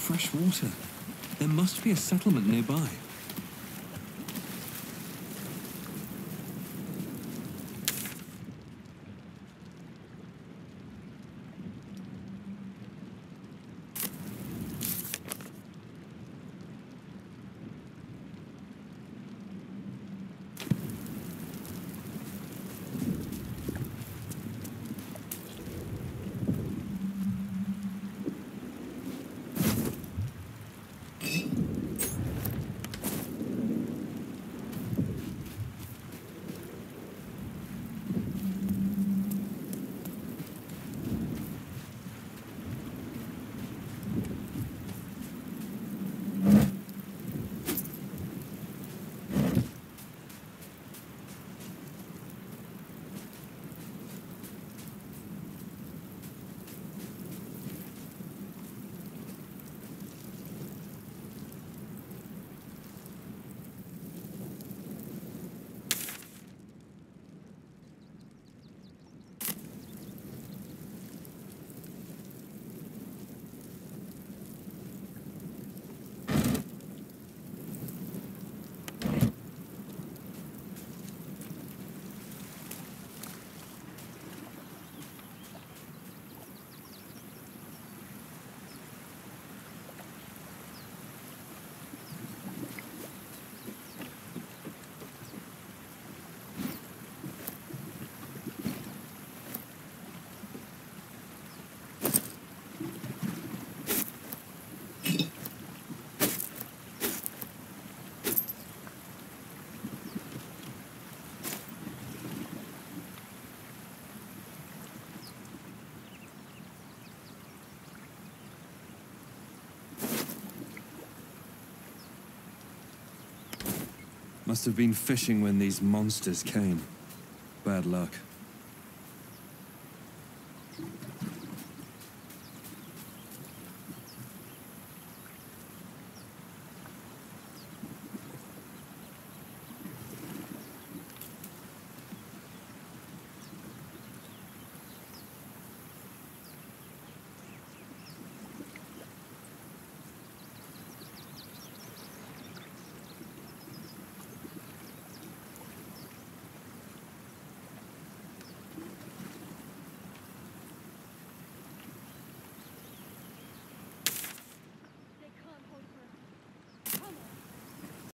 fresh water. There must be a settlement nearby. Must have been fishing when these monsters came. Bad luck.